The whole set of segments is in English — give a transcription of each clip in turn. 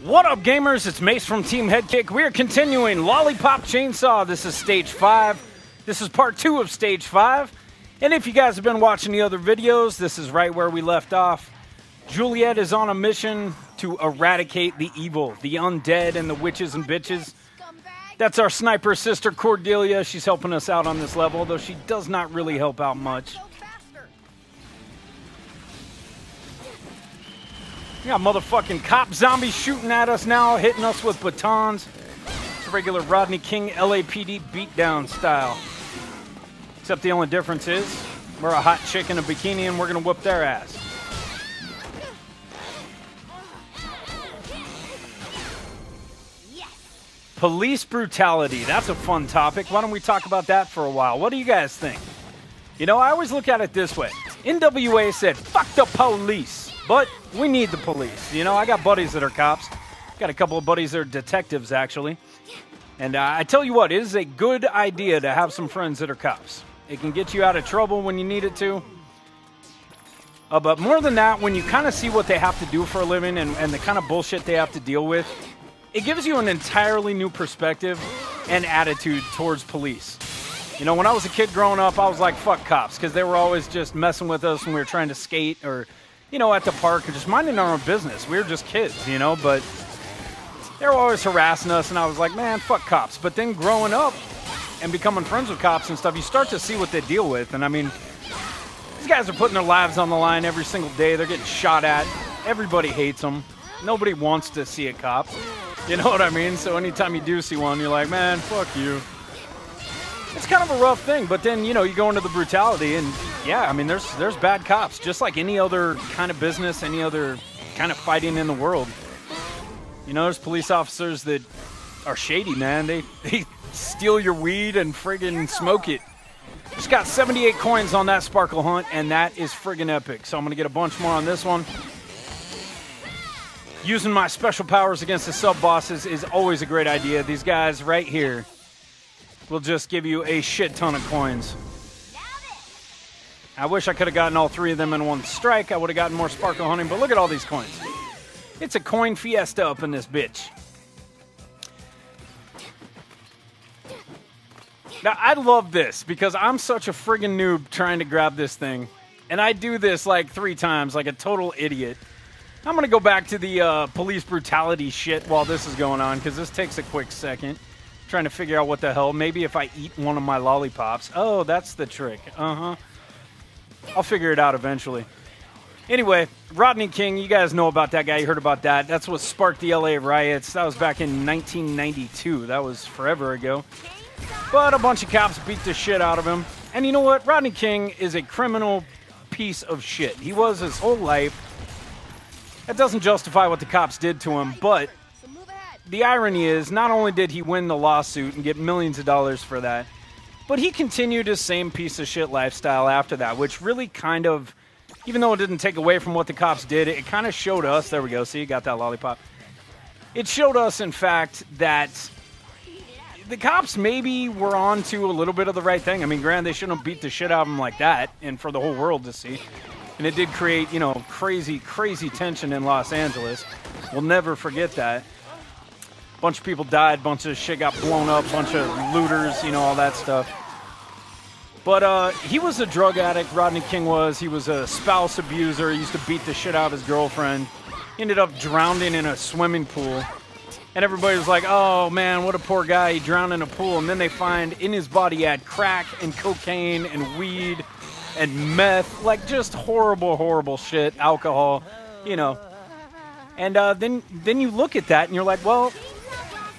What up, gamers? It's Mace from Team Headkick. We are continuing Lollipop Chainsaw. This is stage five. This is part two of stage five. And if you guys have been watching the other videos, this is right where we left off. Juliet is on a mission to eradicate the evil, the undead, and the witches and bitches. That's our sniper sister Cordelia. She's helping us out on this level, though she does not really help out much. We got motherfucking cop zombies shooting at us now, hitting us with batons. It's regular Rodney King LAPD beatdown style. Except the only difference is we're a hot chick in a bikini and we're gonna whoop their ass. Police brutality. That's a fun topic. Why don't we talk about that for a while? What do you guys think? You know, I always look at it this way. NWA said, fuck the police. But we need the police. You know, I got buddies that are cops. Got a couple of buddies that are detectives, actually. And uh, I tell you what, it is a good idea to have some friends that are cops. It can get you out of trouble when you need it to. Uh, but more than that, when you kind of see what they have to do for a living and, and the kind of bullshit they have to deal with, it gives you an entirely new perspective and attitude towards police. You know, when I was a kid growing up, I was like, fuck cops, because they were always just messing with us when we were trying to skate or, you know, at the park or just minding our own business. We were just kids, you know, but they were always harassing us, and I was like, man, fuck cops. But then growing up and becoming friends with cops and stuff, you start to see what they deal with. And I mean, these guys are putting their lives on the line every single day. They're getting shot at. Everybody hates them. Nobody wants to see a cop. You know what I mean? So anytime you do see one, you're like, man, fuck you. It's kind of a rough thing, but then you know you go into the brutality, and yeah, I mean, there's there's bad cops, just like any other kind of business, any other kind of fighting in the world. You know, there's police officers that are shady, man. They they steal your weed and friggin' smoke it. Just got 78 coins on that sparkle hunt, and that is friggin' epic. So I'm gonna get a bunch more on this one. Using my special powers against the sub bosses is always a great idea. These guys right here will just give you a shit ton of coins. I wish I could have gotten all three of them in one strike. I would have gotten more sparkle hunting, but look at all these coins. It's a coin fiesta up in this bitch. Now, I love this because I'm such a friggin' noob trying to grab this thing. And I do this like three times, like a total idiot. I'm going to go back to the uh, police brutality shit while this is going on because this takes a quick second. Trying to figure out what the hell. Maybe if I eat one of my lollipops. Oh, that's the trick. Uh huh. I'll figure it out eventually. Anyway, Rodney King, you guys know about that guy. You heard about that. That's what sparked the LA riots. That was back in 1992. That was forever ago. But a bunch of cops beat the shit out of him. And you know what? Rodney King is a criminal piece of shit. He was his whole life. That doesn't justify what the cops did to him, but the irony is not only did he win the lawsuit and get millions of dollars for that, but he continued his same piece of shit lifestyle after that, which really kind of, even though it didn't take away from what the cops did, it kind of showed us. There we go. See, you got that lollipop. It showed us, in fact, that the cops maybe were on to a little bit of the right thing. I mean, granted, they shouldn't have beat the shit out of him like that, and for the whole world to see. And it did create, you know, crazy, crazy tension in Los Angeles. We'll never forget that. Bunch of people died, bunch of shit got blown up, bunch of looters, you know, all that stuff. But uh, he was a drug addict, Rodney King was. He was a spouse abuser. He used to beat the shit out of his girlfriend. He ended up drowning in a swimming pool. And everybody was like, oh man, what a poor guy. He drowned in a pool. And then they find in his body he had crack and cocaine and weed and meth, like just horrible, horrible shit, alcohol, you know. And uh, then then you look at that and you're like, well,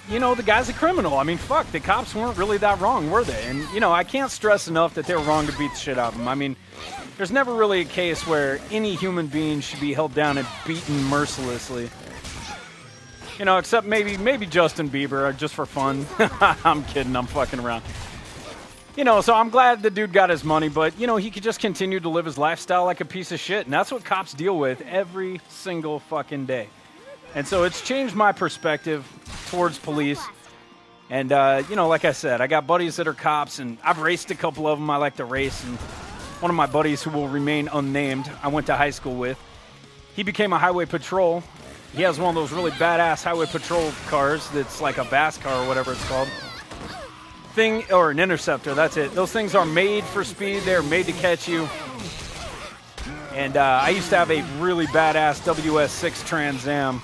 you know, the guy's a criminal. I mean, fuck, the cops weren't really that wrong, were they? And you know, I can't stress enough that they were wrong to beat the shit out of him. I mean, there's never really a case where any human being should be held down and beaten mercilessly. You know, except maybe maybe Justin Bieber, uh, just for fun. I'm kidding. I'm fucking around you know, so I'm glad the dude got his money, but you know, he could just continue to live his lifestyle like a piece of shit, and that's what cops deal with every single fucking day. And so it's changed my perspective towards police. And uh, you know, like I said, I got buddies that are cops, and I've raced a couple of them. I like to race, and one of my buddies who will remain unnamed, I went to high school with. He became a highway patrol He has one of those really badass highway patrol cars that's like a bass car or whatever it's called. Thing or an interceptor, that's it. Those things are made for speed. They're made to catch you. And uh, I used to have a really badass WS6 Trans Am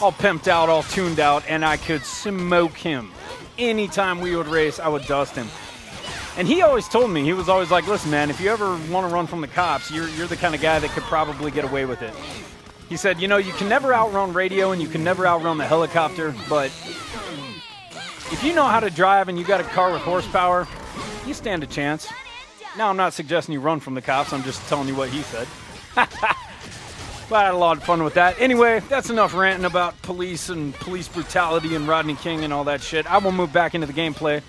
all pimped out, all tuned out, and I could smoke him. Anytime we would race, I would dust him. And he always told me, he was always like, listen, man, if you ever want to run from the cops, you're, you're the kind of guy that could probably get away with it. He said, you know, you can never outrun radio and you can never outrun the helicopter, but if you know how to drive and you got a car with horsepower, you stand a chance. Now, I'm not suggesting you run from the cops, I'm just telling you what he said. But I had a lot of fun with that. Anyway, that's enough ranting about police and police brutality and Rodney King and all that shit. I will move back into the gameplay.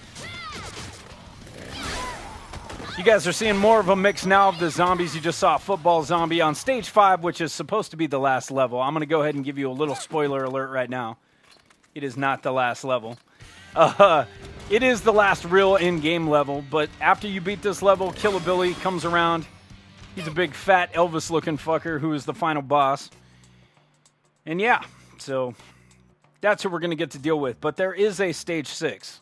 You guys are seeing more of a mix now of the zombies. You just saw football zombie on stage five, which is supposed to be the last level. I'm going to go ahead and give you a little spoiler alert right now. It is not the last level. Uh, it is the last real in-game level, but after you beat this level, Killabilly comes around He's a big fat Elvis looking fucker who is the final boss. And yeah, so that's who we're going to get to deal with. But there is a stage six.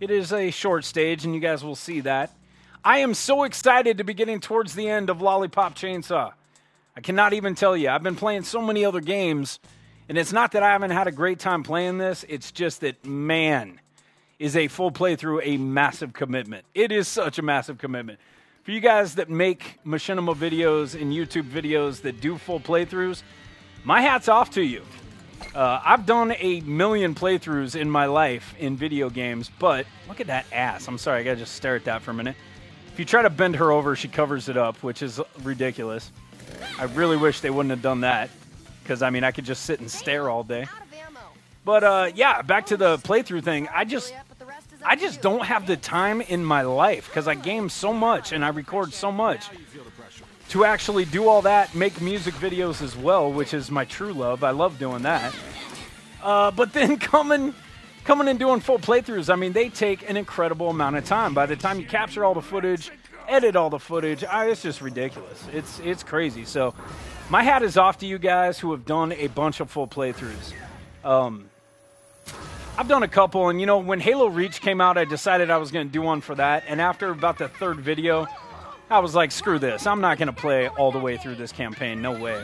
It is a short stage, and you guys will see that. I am so excited to be getting towards the end of Lollipop Chainsaw. I cannot even tell you. I've been playing so many other games, and it's not that I haven't had a great time playing this, it's just that, man, is a full playthrough a massive commitment. It is such a massive commitment for you guys that make machinima videos and YouTube videos that do full playthroughs, my hat's off to you. Uh, I've done a million playthroughs in my life in video games, but look at that ass. I'm sorry, I gotta just stare at that for a minute. If you try to bend her over, she covers it up, which is ridiculous. I really wish they wouldn't have done that, because I mean, I could just sit and stare all day. But uh, yeah, back to the playthrough thing. I just I just don't have the time in my life because I game so much and I record so much to actually do all that, make music videos as well, which is my true love. I love doing that. Uh, but then coming, coming and doing full playthroughs, I mean, they take an incredible amount of time. By the time you capture all the footage, edit all the footage, I, it's just ridiculous. It's it's crazy. So, my hat is off to you guys who have done a bunch of full playthroughs. Um, I've done a couple, and you know, when Halo Reach came out, I decided I was going to do one for that. And after about the third video, I was like, screw this. I'm not going to play all the way through this campaign. No way.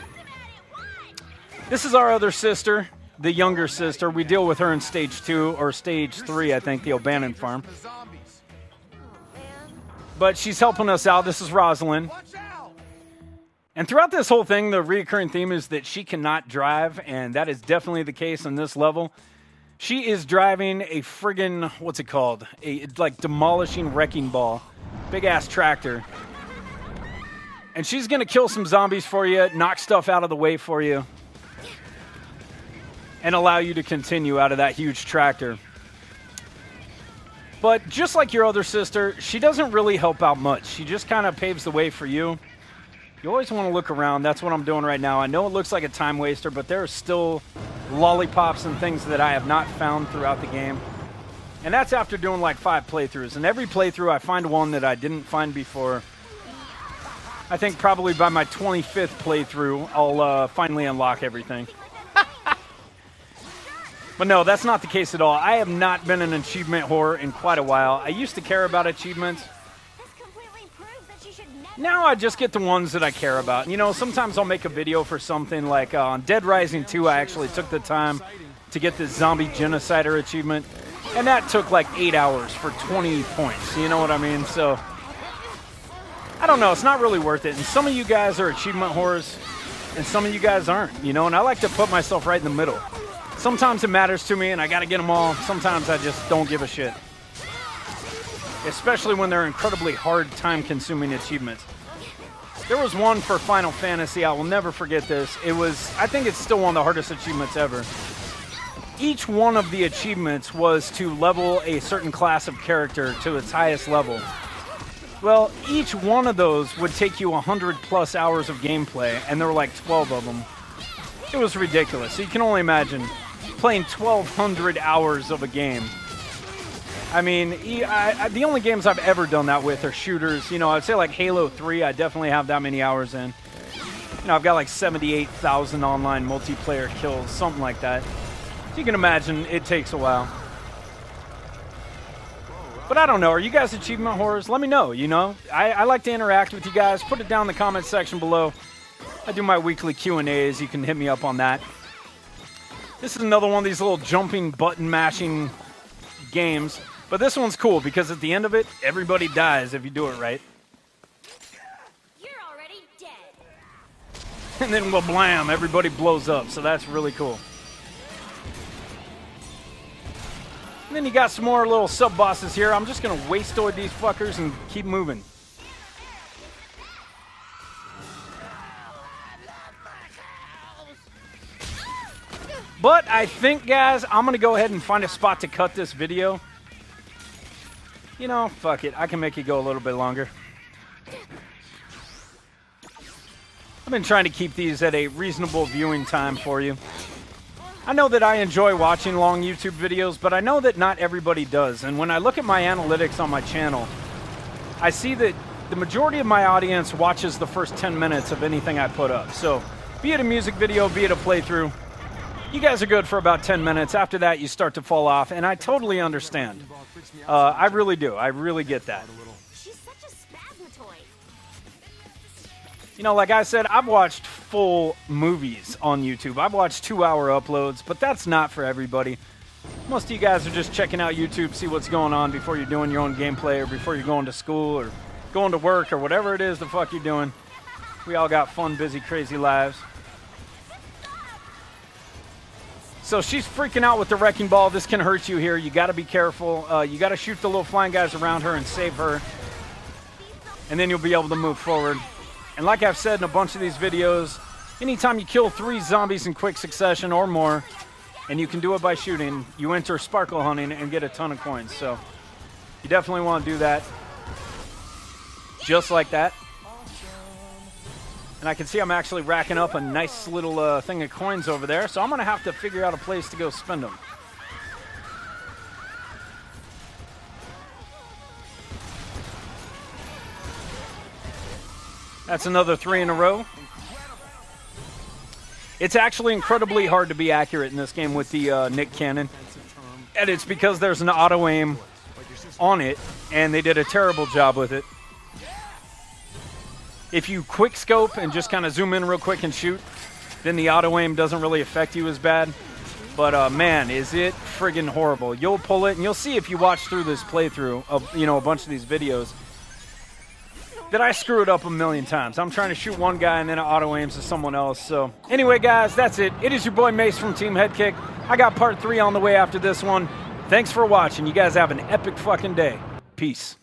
This is our other sister, the younger sister. We deal with her in stage two or stage three, I think, the O'Bannon farm. But she's helping us out. This is Rosalind. And throughout this whole thing, the recurring theme is that she cannot drive, and that is definitely the case on this level. She is driving a friggin' what's it called? A like demolishing wrecking ball, big ass tractor. And she's gonna kill some zombies for you, knock stuff out of the way for you, and allow you to continue out of that huge tractor. But just like your other sister, she doesn't really help out much. She just kind of paves the way for you. You always want to look around. That's what I'm doing right now. I know it looks like a time waster, but there are still lollipops and things that I have not found throughout the game. And that's after doing like five playthroughs. And every playthrough, I find one that I didn't find before. I think probably by my 25th playthrough, I'll uh, finally unlock everything. But no, that's not the case at all. I have not been an achievement whore in quite a while. I used to care about achievements now I just get the ones that I care about. You know, sometimes I'll make a video for something like uh, on Dead Rising 2, I actually took the time to get the Zombie Genocider achievement. And that took like eight hours for 20 points. You know what I mean? So, I don't know. It's not really worth it. And some of you guys are achievement whores, and some of you guys aren't. You know, and I like to put myself right in the middle. Sometimes it matters to me, and I got to get them all. Sometimes I just don't give a shit especially when they're incredibly hard, time consuming achievements. There was one for Final Fantasy, I will never forget this. It was, I think it's still one of the hardest achievements ever. Each one of the achievements was to level a certain class of character to its highest level. Well, each one of those would take you 100 plus hours of gameplay, and there were like 12 of them. It was ridiculous. So you can only imagine playing 1,200 hours of a game I mean, I, I, the only games I've ever done that with are shooters. You know, I'd say like Halo 3, I definitely have that many hours in. You know, I've got like 78,000 online multiplayer kills, something like that. So you can imagine it takes a while. But I don't know. Are you guys achievement horrors? Let me know. You know, I, I like to interact with you guys. Put it down in the comment section below. I do my weekly Q and A's. You can hit me up on that. This is another one of these little jumping button mashing games. But this one's cool because at the end of it, everybody dies if you do it right. You're already dead. And then well, blam, everybody blows up. So that's really cool. And then you got some more little sub bosses here. I'm just gonna wasteoid these fuckers and keep moving. But I think, guys, I'm gonna go ahead and find a spot to cut this video. You know, fuck it. I can make it go a little bit longer. I've been trying to keep these at a reasonable viewing time for you. I know that I enjoy watching long YouTube videos, but I know that not everybody does. And when I look at my analytics on my channel, I see that the majority of my audience watches the first 10 minutes of anything I put up. So, be it a music video, be it a playthrough, you guys are good for about 10 minutes. After that, you start to fall off, and I totally understand. Uh, I really do. I really get that. She's such a spasmatoid. You know, like I said, I've watched full movies on YouTube. I've watched two hour uploads, but that's not for everybody. Most of you guys are just checking out YouTube, see what's going on before you're doing your own gameplay or before you're going to school or going to work or whatever it is the fuck you're doing. We all got fun, busy, crazy lives. So she's freaking out with the wrecking ball. This can hurt you here. You got to be careful. Uh, you got to shoot the little flying guys around her and save her. And then you'll be able to move forward. And like I've said in a bunch of these videos, anytime you kill three zombies in quick succession or more, and you can do it by shooting, you enter sparkle hunting and get a ton of coins. So you definitely want to do that. Just like that. And I can see I'm actually racking up a nice little uh, thing of coins over there. So I'm going to have to figure out a place to go spend them. That's another three in a row. It's actually incredibly hard to be accurate in this game with the uh, Nick Cannon. And it's because there's an auto aim on it, and they did a terrible job with it. If you quick scope and just kind of zoom in real quick and shoot, then the auto aim doesn't really affect you as bad. But uh, man, is it friggin' horrible! You'll pull it, and you'll see if you watch through this playthrough of you know a bunch of these videos that I screw it up a million times. I'm trying to shoot one guy and then it auto aims to someone else. So anyway, guys, that's it. It is your boy Mace from Team Headkick. I got part three on the way after this one. Thanks for watching. You guys have an epic fucking day. Peace.